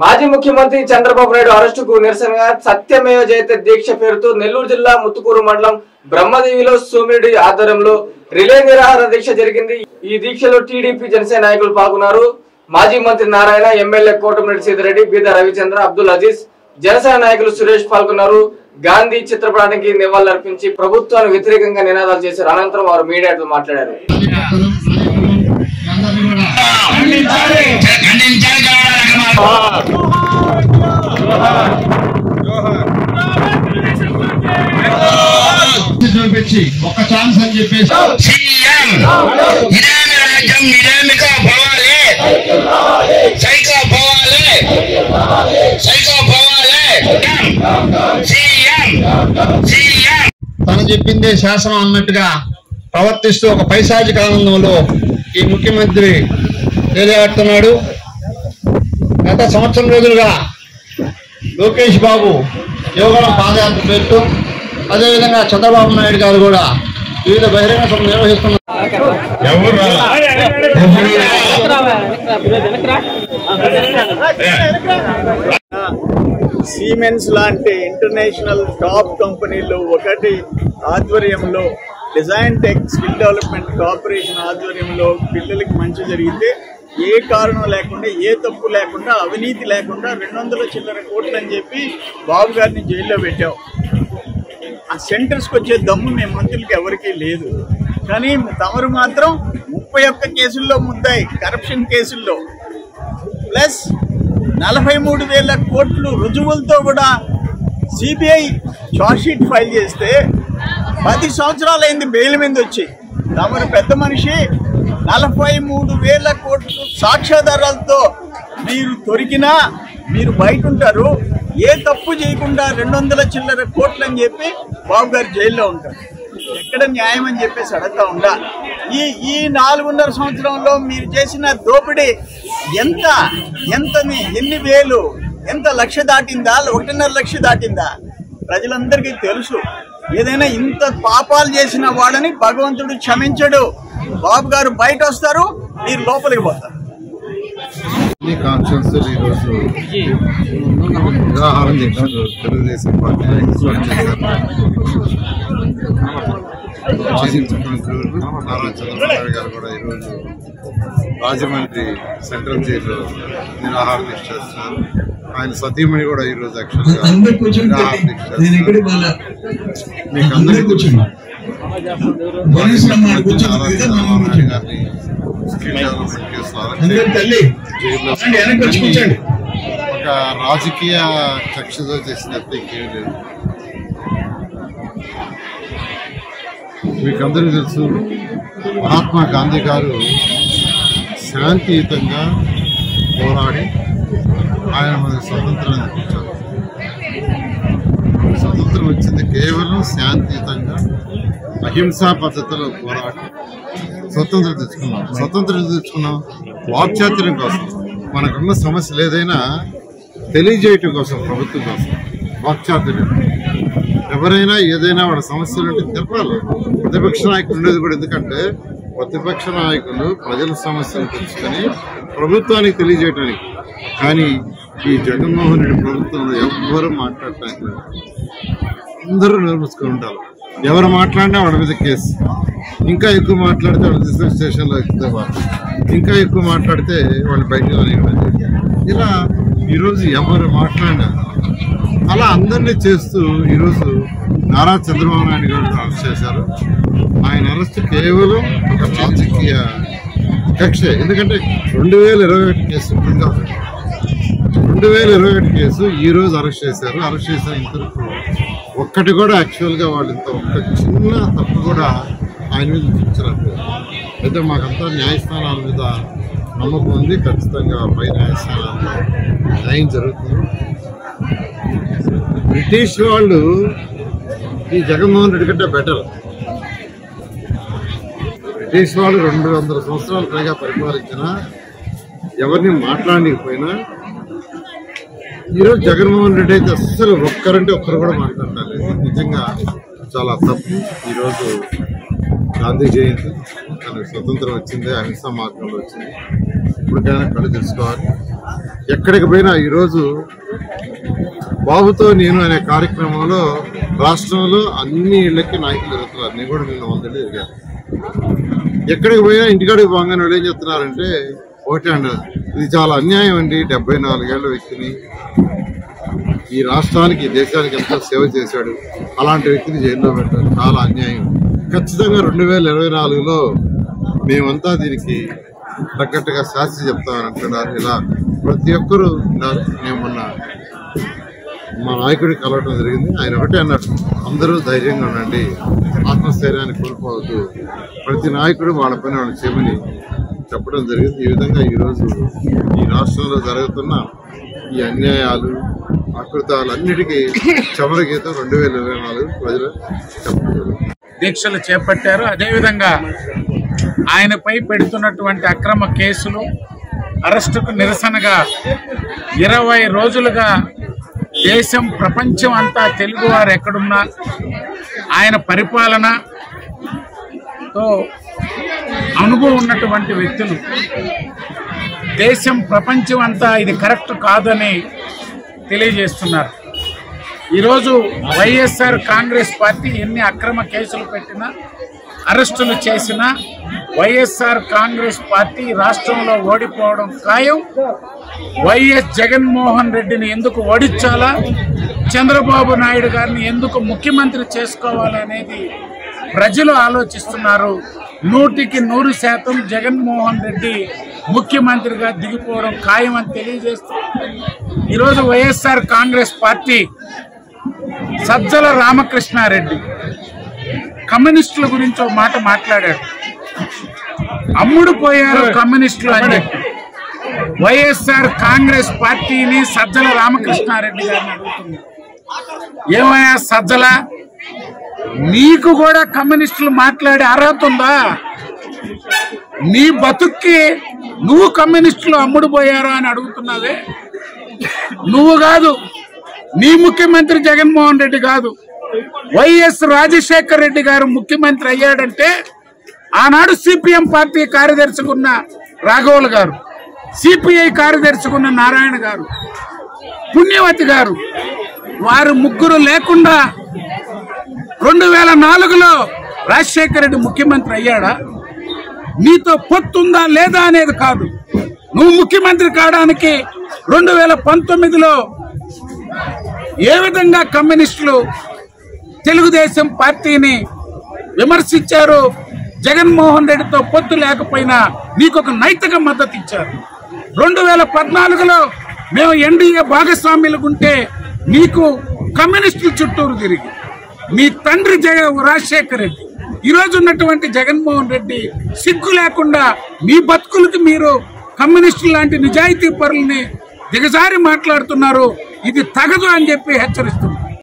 మాజీ ముఖ్యమంత్రి చంద్రబాబు నాయుడు అరెస్టుకు నిరసనగా సత్యమేవ జయత దీక్ష పేరుతో నెల్లూరు జిల్లా ముత్తుకూరు మండలం బ్రహ్మదేవిలో సోమిరెడ్డి ఆధ్వర్యంలో రిలే నిరాహార దీక్ష జరిగింది. ఈ దీక్షలో టీడీపీ జనసేన నాయకులు పాల్గొన్నారు. మాజీ మంత్రి నారాయణ ఎమ్మెల్యే కోటమిరెడ్డి సీతారెడ్డి బీద రవిచంద్ర అబ్దుల్ అజీజ్ జనసేన నాయకులు సురేష్ పాల్గొన్నారు. గాంధీ చిత్రపటానికి నివాళులర్పించి ప్రభుత్వానికి వ్యతిరేకంగా నినాదాలు చేశారు. అనంతరం వారు మీడియాతో మాట్లాడారు. చూపించి ఒక ఛాన్స్ అని చెప్పేసి. సీఎం ఇదేమి రాజ్యం ఇదేమిగా పోవాలి. సైకో పోవాలి. సైకో పోవాలి. సీఎం. సీఎం. తను చెప్పిందే శాసనం అన్నట్టుగా ప్రవర్తిస్తూ ఒక పైశాచిక ఆనందంలో ఈ ముఖ్యమంత్రి తెలియబడుతున్నాడు గత సంవత్సరం రోజులుగా లోకేష్ బాబు యోగం పాదయాత్ర పెట్టు అదేవిధంగా చంద్రబాబు నాయుడు గారు కూడా వివిధ బహిరంగ సభలు నిర్వహిస్తున్నారు. ఎవరు సీమెన్స్ లాంటి ఇంటర్నేషనల్ టాప్ కంపెనీలు ఒకటి ఆధ్వర్యంలో design tech skill development corporation ఆధ్వర్యంలో పిల్లలకి మంచి జరిగితే ఏ కారణం లేకుండా ఏ తప్పు లేకుండా అవినీతి లేకుండా రెండు వందల చిల్లర కోట్లు అని చెప్పి బాబు గారిని జైల్లో పెట్టావు. ఆ సెంటర్స్కి వచ్చే దమ్ము మేము మంత్రులకి ఎవరికీ లేదు. కానీ తమరు మాత్రం ముప్పై ఒక్క కేసుల్లో ముద్దాయి కరప్షన్ కేసుల్లో. ప్లస్ నలభై మూడు వేల కోట్లు రుజువులతో కూడా సిబిఐ షీట్ ఫైల్ చేస్తే పది సంవత్సరాలైంది బెయిల్ మీద వచ్చి. తమరు పెద్ద మనిషి నలభై మూడు వేల కోట్లు సాక్ష్యాధారాలతో మీరు దొరికినా మీరు బయట ఉంటారు ఏ తప్పు చేయకుండా రెండు వందల చిల్లర కోట్లు అని చెప్పి బాబు గారు జైల్లో ఉంటారు. ఎక్కడ న్యాయం అని చెప్పేసి అడగతా ఉండా. ఈ ఈ నాలుగున్నర సంవత్సరంలో మీరు చేసిన దోపిడీ ఎంత ఎంతని ఎన్ని వేలు ఎంత లక్ష దాటిందా ఒకటిన్నర లక్ష దాటిందా? ప్రజలందరికీ తెలుసు. ఏదైనా ఇంత పాపాలు చేసిన వాడని భగవంతుడు క్షమించడు. బాబు గారు బయట వస్తారు మీరు లోపలికి పోతారు. కాన్స్టిట్యూన్సీలు ఈరోజు నిరాహారం దీక్షలు తెలుగుదేశం పార్టీ మాజీ ముఖ్యమంత్రి నారా చంద్రబాబు గారు కూడా ఈరోజు రాజమండ్రి సెంట్రల్ జైల్లో నిరాహార దీక్ష చేస్తున్నారు. ఆయన సతీమణి కూడా ఈరోజు యాక్చువల్గా నిరాహార దీక్ష చేస్తున్నారు. మీకు అందరికీ ఒక రాజకీయ కక్షతో చేసినట్టు ఇంకేం లేదు. మీకందరికీ తెలుసు మహాత్మా గాంధీ గారు శాంతియుతంగా పోరాడి ఆయన మనకి స్వతంత్రాన్ని తెచ్చారు స్వతంత్రం వచ్చింది కేవలం శాంతియుతంగా. అహింసా పద్ధతిలో పోరాటం. స్వతంత్రం తెచ్చుకున్నాం. స్వతంత్రం తెచ్చుకున్నాం. వాక్చాతుర్యం కోసం. మనకున్న సమస్యలు ఏదైనా తెలియజేయటం కోసం ప్రభుత్వం కోసం. వాక్చాతుర్యం. ఎవరైనా ఏదైనా వాళ్ళ సమస్యలు అంటే తెలపాలి. ప్రతిపక్ష నాయకులు ఉండేది కూడా ఎందుకంటే ప్రతిపక్ష నాయకులు ప్రజల సమస్యలు తెలుసుకొని ప్రభుత్వానికి తెలియజేయటానికి. కానీ ఈ జగన్మోహన్ రెడ్డి ప్రభుత్వంలో ఎవ్వరూ మాట్లాడటానికి అందరూ నిర్మించుకొని ఉంటారు ఎవరు మాట్లాడినా వాళ్ళ మీద కేసు. ఇంకా ఎక్కువ మాట్లాడితే వాళ్ళు తీసుకొని స్టేషన్లో ఎక్కితే వాళ్ళు. ఇంకా ఎక్కువ మాట్లాడితే వాళ్ళు బయటకు ఇలా ఈరోజు ఎవరు మాట్లాడినా అలా అందరినీ చేస్తూ ఈరోజు నారా చంద్రబాబు నాయుడు గారు అరెస్ట్ చేశారు. ఆయన అరెస్ట్ కేవలం ఒక రాజకీయ కక్ష. ఎందుకంటే రెండు వేల ఇరవై ఒకటి కేసు రెండు వేల ఇరవై ఒకటి కేసు ఈ రోజు అరెస్ట్ చేశారు. అరెస్ట్ చేసిన ఇంతవరకు ఒక్కటి కూడా యాక్చువల్గా వాళ్ళు ఇంత ఒక్క చిన్న తప్పు కూడా ఆయన మీద చూపించలేదు అయితే మాకంతా న్యాయస్థానాల మీద నమ్మకం ఉంది. ఖచ్చితంగా పై న్యాయస్థానాల్లో న్యాయం జరుగుతుంది. బ్రిటిష్ వాళ్ళు ఈ జగన్మోహన్ రెడ్డి కంటే బెటర్ బ్రిటిష్ వాళ్ళు రెండు వందల సంవత్సరాలు పైగా పరిపాలించిన ఎవరిని మాట్లాడలేకపోయినా ఈరోజు జగన్మోహన్ రెడ్డి అయితే అస్సలు ఒక్కరంటే ఒక్కరు కూడా మాట్లాడాలి నిజంగా చాలా తప్పు. ఈరోజు గాంధీ జయంతి తనకు స్వతంత్రం వచ్చింది అహింసా మార్గంలో వచ్చింది. ఇప్పటికైనా కళ్ళు తెలుసుకోవాలి ఎక్కడికి పోయినా ఈరోజు బాబుతో నేను అనే కార్యక్రమంలో రాష్ట్రంలో అన్ని ఇళ్ళకి నాయకులు జరుగుతున్నారు నేను కూడా నిన్న వందలు ఎక్కడికి పోయినా ఇంటికాడికి పోగానే వాళ్ళు ఏం చెప్తున్నారంటే ఒకటే అండి. ఇది చాలా అన్యాయం అండి. డెబ్బై నాలుగేళ్ళ వ్యక్తిని ఈ రాష్ట్రానికి దేశానికి ఎంత సేవ చేశాడు. అలాంటి వ్యక్తిని జైల్లో పెట్టారు. చాలా అన్యాయం. ఖచ్చితంగా రెండు వేల ఇరవై నాలుగులో మేమంతా దీనికి తగ్గట్టుగా శాస్త్రి చెప్తామని అంటున్నారు. ఇలా ప్రతి ఒక్కరూ ఇలా మేము మొన్న మా నాయకుడిని కలవడం జరిగింది. ఆయన ఒకటే అన్నట్టు అందరూ ధైర్యంగా ఉండండి. ఆత్మస్థైర్యాన్ని కోల్పోవద్దు. ప్రతి నాయకుడు వాళ్ళ పని వాళ్ళు చేయమని చెప్పడం జరిగింది. ఈ విధంగా ఈరోజు ఈ రాష్ట్రంలో జరుగుతున్న ఈ అన్యాయాలు అకృతాలు అన్నిటికీ చమర గీతం రెండు వేల ఇరవై నాలుగు ప్రజలు చెప్పడం దీక్షలు చేపట్టారు. అదేవిధంగా ఆయనపై పెడుతున్నటువంటి అక్రమ కేసులు అరెస్టుకు నిరసనగా ఇరవై రోజులుగా దేశం ప్రపంచం అంతా తెలుగువారు ఎక్కడున్నా ఆయన పరిపాలనతో అనుభవం ఉన్నటువంటి వ్యక్తులు. దేశం ప్రపంచం అంతా ఇది కరెక్ట్ కాదని తెలియజేస్తున్నారు. ఈరోజు వైఎస్ఆర్ కాంగ్రెస్ పార్టీ ఎన్ని అక్రమ కేసులు పెట్టినా అరెస్టులు చేసినా వైఎస్ఆర్ కాంగ్రెస్ పార్టీ రాష్ట్రంలో ఓడిపోవడం ఖాయం. వైఎస్ జగన్మోహన్ రెడ్డిని ఎందుకు ఓడించాలా? చంద్రబాబు నాయుడు గారిని ఎందుకు ముఖ్యమంత్రి చేసుకోవాలనేది ప్రజలు ఆలోచిస్తున్నారు. నూటికి నూరు శాతం జగన్మోహన్ రెడ్డి ముఖ్యమంత్రిగా దిగిపోవడం ఖాయమని తెలియజేస్తూ ఈరోజు వైఎస్ఆర్ కాంగ్రెస్ పార్టీ సజ్జల రామకృష్ణారెడ్డి కమ్యూనిస్టుల గురించి ఒక మాట మాట్లాడాడు అమ్ముడు పోయారు కమ్యూనిస్టులు అని వైఎస్ఆర్ కాంగ్రెస్ పార్టీని సజ్జల రామకృష్ణారెడ్డి గారిని అడుగుతున్నారు. ఏమయ్యా సజ్జల? నీకు కూడా కమ్యూనిస్టులు మాట్లాడే అర్హత ఉందా? నీ బతుక్కి నువ్వు కమ్యూనిస్టులు అమ్ముడుపోయారా అని అడుగుతున్నావే? నువ్వు కాదు నీ ముఖ్యమంత్రి జగన్మోహన్ రెడ్డి కాదు. వైఎస్ రాజశేఖర్ రెడ్డి గారు ముఖ్యమంత్రి అయ్యాడంటే ఆనాడు సిపిఎం పార్టీ కార్యదర్శికున్న రాఘవులు గారు సిపిఐ కార్యదర్శికున్న నారాయణ గారు పుణ్యవతి గారు వారు ముగ్గురు లేకుండా రెండు వేల నాలుగులో రాజశేఖర రెడ్డి ముఖ్యమంత్రి అయ్యాడా? నీతో పొత్తుందా లేదా అనేది కాదు. నువ్వు ముఖ్యమంత్రి కావడానికి రెండు వేల పంతొమ్మిదిలో ఏ విధంగా కమ్యూనిస్టులు తెలుగుదేశం పార్టీని విమర్శించారు? జగన్మోహన్ రెడ్డితో పొత్తు లేకపోయినా నీకు ఒక నైతిక మద్దతు ఇచ్చారు. రెండు వేల పద్నాలుగులో మేము ఎన్డీఏ భాగస్వామ్యులుగుంటే నీకు కమ్యూనిస్టుల చుట్టూరు తిరిగి. మీ తండ్రి జగ రాజశేఖర్ రెడ్డి. ఈరోజు ఉన్నటువంటి జగన్మోహన్ రెడ్డి సిగ్గు లేకుండా మీ బతుకులకి మీరు కమ్యూనిస్టులు లాంటి నిజాయితీ పరుల్ని దిగజారి మాట్లాడుతున్నారు. ఇది తగదు అని చెప్పి హెచ్చరిస్తున్నారు.